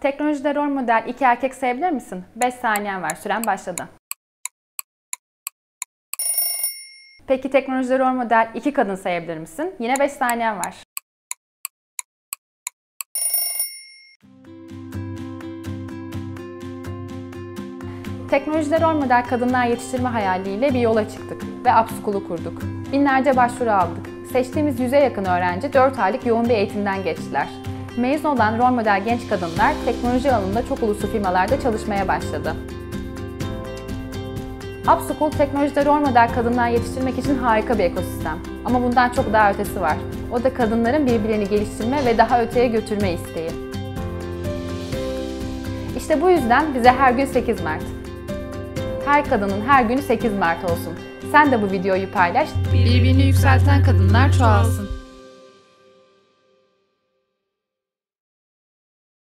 Teknolojide rol model iki erkek sayabilir misin? 5 saniyen var. Süren başladı. Peki teknolojide rol model iki kadın sayabilir misin? Yine 5 saniyen var. Teknolojide rol model kadınlar yetiştirme hayaliyle bir yola çıktık ve Upschool'u kurduk. Binlerce başvuru aldık. Seçtiğimiz yüze yakın öğrenci 4 aylık yoğun bir eğitimden geçtiler. Mezun olan rol model genç kadınlar teknoloji alanında çok uluslu firmalarda çalışmaya başladı. Upschool teknolojide rol model kadınlar yetiştirmek için harika bir ekosistem. Ama bundan çok daha ötesi var. O da kadınların birbirlerini geliştirme ve daha öteye götürme isteği. İşte bu yüzden bize her gün 8 Mart. Her kadının her günü 8 Mart olsun. Sen de bu videoyu paylaş. Birbirini yükselten kadınlar çoğalsın.